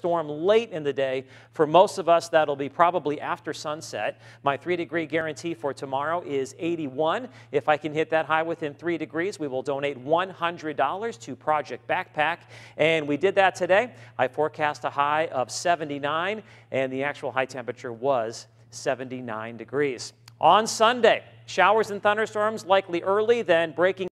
storm late in the day. For most of us, that'll be probably after sunset. My three degree guarantee for tomorrow is 81. If I can hit that high within three degrees, we will donate $100 to Project Backpack. And we did that today. I forecast a high of 79, and the actual high temperature was 79 degrees. On Sunday, showers and thunderstorms likely early, then breaking